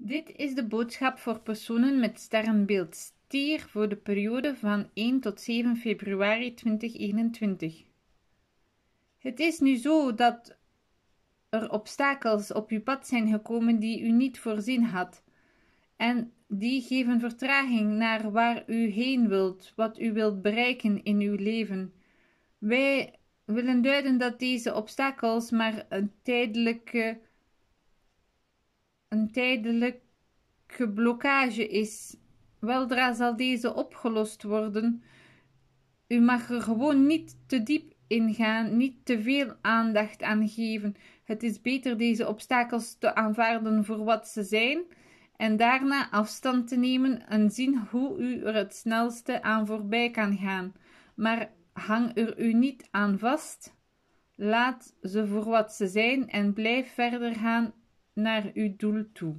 Dit is de boodschap voor personen met sterrenbeeld stier voor de periode van 1 tot 7 februari 2021. Het is nu zo dat er obstakels op uw pad zijn gekomen die u niet voorzien had. En die geven vertraging naar waar u heen wilt, wat u wilt bereiken in uw leven. Wij willen duiden dat deze obstakels maar een tijdelijke, een tijdelijke blokkage is. Weldra zal deze opgelost worden. U mag er gewoon niet te diep ingaan, niet te veel aandacht aan geven. Het is beter deze obstakels te aanvaarden voor wat ze zijn en daarna afstand te nemen en zien hoe u er het snelste aan voorbij kan gaan. Maar hang er u niet aan vast. Laat ze voor wat ze zijn en blijf verder gaan naar uw doel toe.